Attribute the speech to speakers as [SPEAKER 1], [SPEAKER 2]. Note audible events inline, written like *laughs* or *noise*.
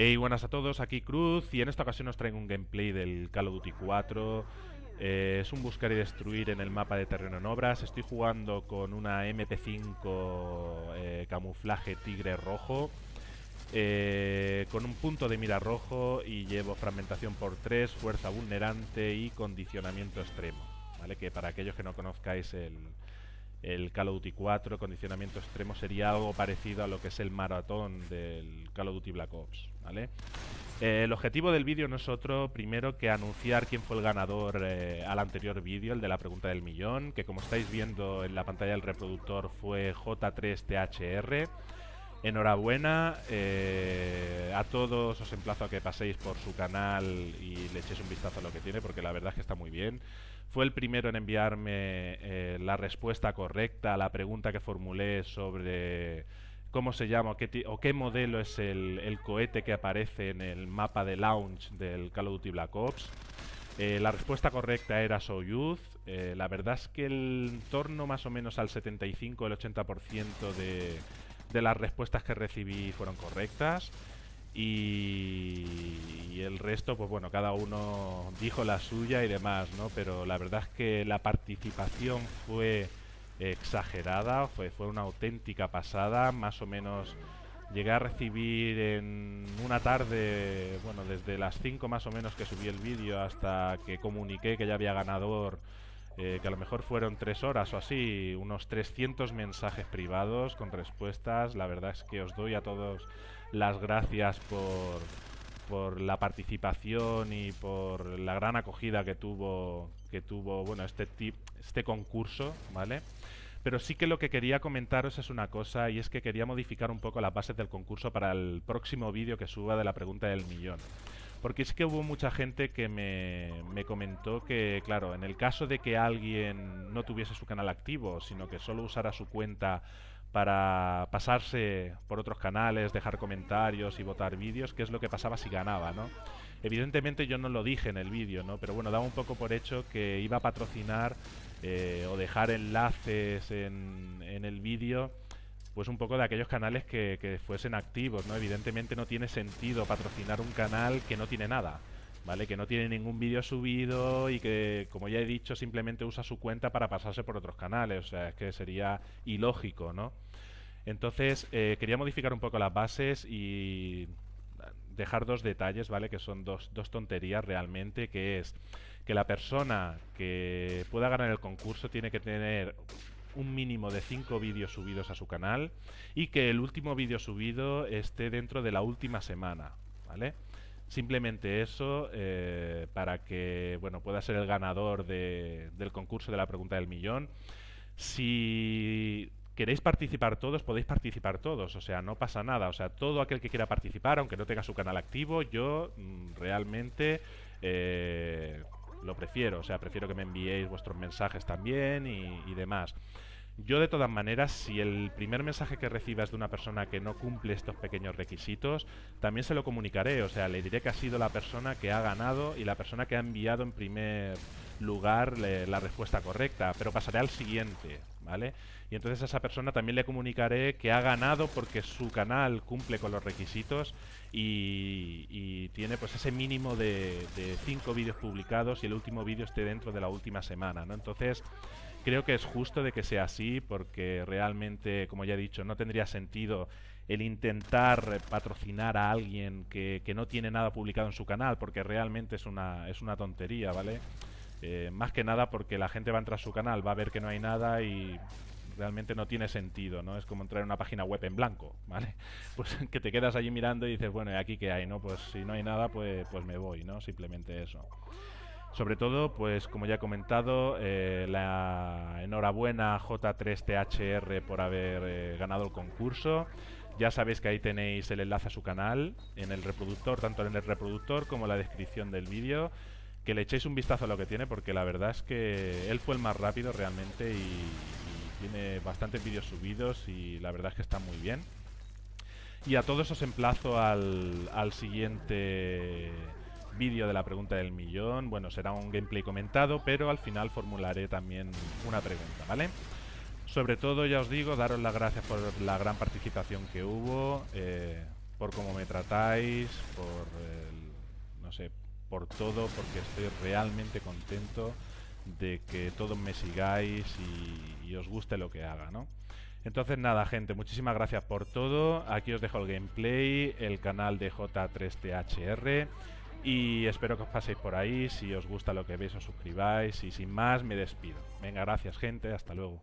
[SPEAKER 1] Buenas a todos, aquí Cruz y en esta ocasión os traigo un gameplay del Call of Duty 4. Eh, es un buscar y destruir en el mapa de terreno en obras. Estoy jugando con una MP5 eh, camuflaje tigre rojo. Eh, con un punto de mira rojo y llevo fragmentación por 3, fuerza vulnerante y condicionamiento extremo. ¿Vale? Que para aquellos que no conozcáis el, el Call of Duty 4, condicionamiento extremo, sería algo parecido a lo que es el maratón del Call of Duty Black Ops, ¿vale? Eh, el objetivo del vídeo no es otro, primero, que anunciar quién fue el ganador eh, al anterior vídeo, el de la pregunta del millón, que como estáis viendo en la pantalla del reproductor fue J3THR. Enhorabuena, eh, a todos os emplazo a que paséis por su canal y le echéis un vistazo a lo que tiene, porque la verdad es que está muy bien. Fue el primero en enviarme eh, la respuesta correcta a la pregunta que formulé sobre cómo se llama o qué, modelo es el, cohete que aparece en el mapa de launch del Call of Duty Black Ops. Eh, la respuesta correcta era Soyuz. la verdad es que el torno más o menos al 75, el 80% de de las respuestas que recibí fueron correctas. Y, el resto, pues bueno, cada uno dijo la suya y demás, ¿no? Pero la verdad es que la participación fue exagerada, fue, fue una auténtica pasada, más o menos llegué a recibir en una tarde, bueno, desde las 5 más o menos que subí el vídeo hasta que comuniqué que ya había ganador eh, que a lo mejor fueron tres horas o así, unos 300 mensajes privados con respuestas. La verdad es que os doy a todos las gracias por, por la participación y por la gran acogida que tuvo que tuvo bueno este este concurso, ¿vale? Pero sí que lo que quería comentaros es una cosa y es que quería modificar un poco la base del concurso para el próximo vídeo que suba de la pregunta del millón. Porque es que hubo mucha gente que me, comentó que, claro, en el caso de que alguien no tuviese su canal activo, sino que solo usara su cuenta para pasarse por otros canales, dejar comentarios y votar vídeos, qué es lo que pasaba si ganaba, ¿no? Evidentemente yo no lo dije en el vídeo, ¿no? Pero bueno, daba un poco por hecho que iba a patrocinar eh, o dejar enlaces en, en el vídeo pues un poco de aquellos canales que, fuesen activos, ¿no? Evidentemente no tiene sentido patrocinar un canal que no tiene nada, ¿vale? Que no tiene ningún vídeo subido y que, como ya he dicho, simplemente usa su cuenta para pasarse por otros canales, o sea, es que sería ilógico, ¿no? Entonces, eh, quería modificar un poco las bases y dejar dos detalles, ¿vale? Que son dos, dos tonterías realmente, que es que la persona que pueda ganar el concurso tiene que tener un mínimo de 5 vídeos subidos a su canal y que el último vídeo subido esté dentro de la última semana, ¿vale? Simplemente eso eh, para que bueno pueda ser el ganador del concurso de la pregunta del millón. Si queréis participar todos, podéis participar todos, o sea, no pasa nada, o sea, todo aquel que quiera participar, aunque no tenga su canal activo, yo mm, realmente eh, lo prefiero, o sea, prefiero que me enviéis vuestros mensajes también y, demás. Yo de todas maneras, si el primer mensaje que recibas de una persona que no cumple estos pequeños requisitos, también se lo comunicaré, o sea, le diré que ha sido la persona que ha ganado y la persona que ha enviado en primer lugar la respuesta correcta, pero pasaré al siguiente, ¿vale? Y entonces a esa persona también le comunicaré que ha ganado porque su canal cumple con los requisitos y, tiene pues ese mínimo de, cinco vídeos publicados y el último vídeo esté dentro de la última semana, ¿no? Entonces creo que es justo de que sea así porque realmente, como ya he dicho, no tendría sentido el intentar patrocinar a alguien que, que no tiene nada publicado en su canal porque realmente es una, es una tontería, ¿vale? Eh, más que nada porque la gente va a entrar a su canal, va a ver que no hay nada y realmente no tiene sentido, ¿no? Es como entrar en una página web en blanco, ¿vale? *laughs* Pues que te quedas allí mirando y dices, bueno, ¿y aquí qué hay, no? Pues si no hay nada, pues, pues me voy, ¿no? Simplemente eso. Sobre todo, pues como ya he comentado, eh, la enhorabuena J3THR por haber eh, ganado el concurso. Ya sabéis que ahí tenéis el enlace a su canal en el reproductor, tanto en el reproductor como en la descripción del vídeo que le echéis un vistazo a lo que tiene, porque la verdad es que él fue el más rápido realmente y, tiene bastantes vídeos subidos y la verdad es que está muy bien. Y a todos os emplazo al, al siguiente vídeo de la pregunta del millón. Bueno, será un gameplay comentado, pero al final formularé también una pregunta, ¿vale? Sobre todo, ya os digo, daros las gracias por la gran participación que hubo. Eh, por cómo me tratáis, por no sé, por todo, porque estoy realmente contento de que todos me sigáis y, os guste lo que haga, ¿no? Entonces nada, gente, muchísimas gracias por todo. Aquí os dejo el gameplay, el canal de J3THR y espero que os paséis por ahí. Si os gusta lo que veis, os suscribáis y sin más me despido. Venga, gracias gente, hasta luego.